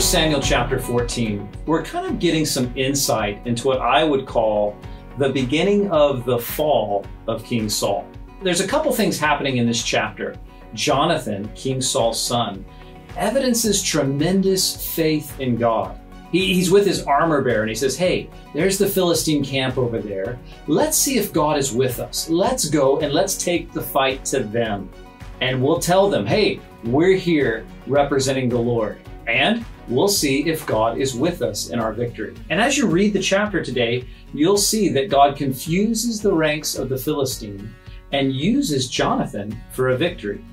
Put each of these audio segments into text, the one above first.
1 Samuel chapter 14, we're kind of getting some insight into what I would call the beginning of the fall of King Saul. There's a couple things happening in this chapter. Jonathan, King Saul's son, evidences tremendous faith in God. He, he's with his armor bearer and he says, Hey, there's the Philistine camp over there. Let's see if God is with us. Let's go and let's take the fight to them. And we'll tell them, Hey, we're here representing the Lord. And we'll see if God is with us in our victory. And as you read the chapter today, you'll see that God confuses the ranks of the Philistine and uses Jonathan for a victory.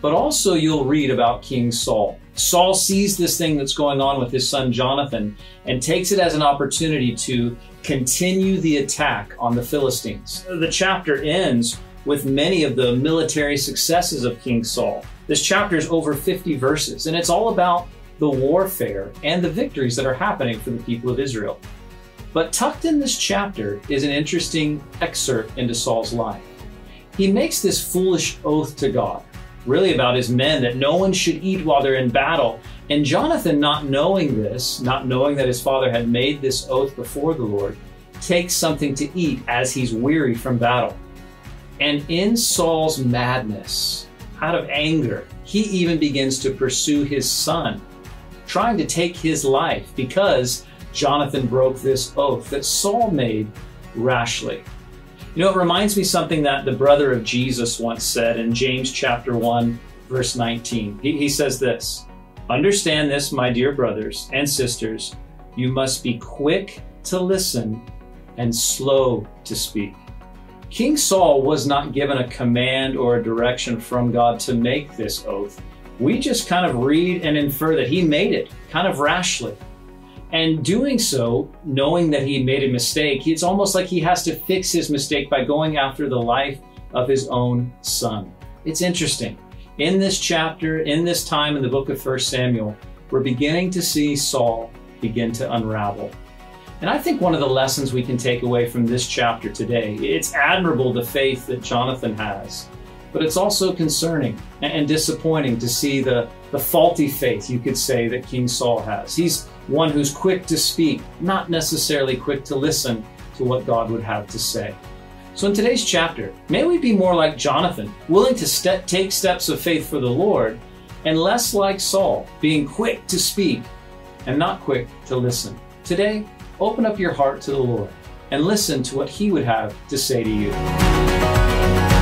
But also, you'll read about King Saul. Saul sees this thing that's going on with his son Jonathan and takes it as an opportunity to continue the attack on the Philistines. The chapter ends with many of the military successes of King Saul. This chapter is over 50 verses, and it's all about the warfare and the victories that are happening for the people of Israel. But tucked in this chapter is an interesting excerpt into Saul's life. He makes this foolish oath to God really about his men that no one should eat while they're in battle. And Jonathan, not knowing this, not knowing that his father had made this oath before the Lord, takes something to eat as he's weary from battle. And in Saul's madness, out of anger, he even begins to pursue his son, trying to take his life because Jonathan broke this oath that Saul made rashly. You know, it reminds me something that the brother of Jesus once said in James chapter 1, verse 19. He, he says this Understand this, my dear brothers and sisters. You must be quick to listen and slow to speak. King Saul was not given a command or a direction from God to make this oath. We just kind of read and infer that he made it, kind of rashly. And doing so, knowing that he made a mistake, it's almost like he has to fix his mistake by going after the life of his own son. It's interesting. In this chapter, in this time in the book of 1 Samuel, we're beginning to see Saul begin to unravel. And I think one of the lessons we can take away from this chapter today, it's admirable the faith that Jonathan has, but it's also concerning and disappointing to see the, the faulty faith, you could say, that King Saul has. He's one who's quick to speak, not necessarily quick to listen to what God would have to say. So, in today's chapter, may we be more like Jonathan, willing to take steps of faith for the Lord, and less like Saul, being quick to speak and not quick to listen. Today, open up your heart to the Lord and listen to what He would have to say to you.